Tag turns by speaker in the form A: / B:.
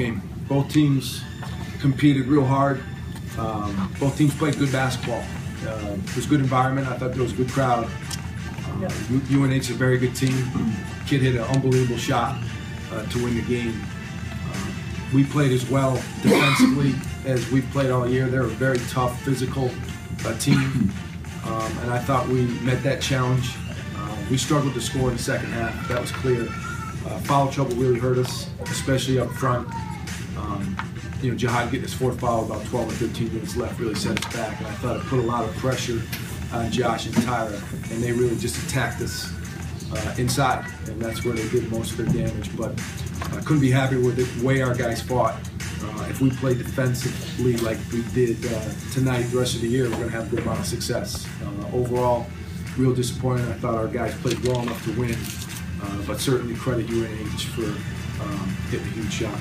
A: game. Both teams competed real hard. Um, both teams played good basketball. Uh, it was a good environment. I thought there was a good crowd. Uh, UNH is a very good team. Kid hit an unbelievable shot uh, to win the game. Uh, we played as well defensively as we've played all year. They're a very tough, physical uh, team, um, and I thought we met that challenge. Uh, we struggled to score in the second half. That was clear. Uh, foul trouble really hurt us, especially up front. Um, you know, Jihad getting his fourth foul about 12 or 13 minutes left really set us back, and I thought it put a lot of pressure on Josh and Tyra, and they really just attacked us uh, inside, and that's where they did most of their damage. But I couldn't be happier with the way our guys fought. Uh, if we play defensively like we did uh, tonight, the rest of the year, we're going to have a good amount of success. Uh, overall, real disappointed. I thought our guys played well enough to win, uh, but certainly credit UNH for um, hitting a huge shot.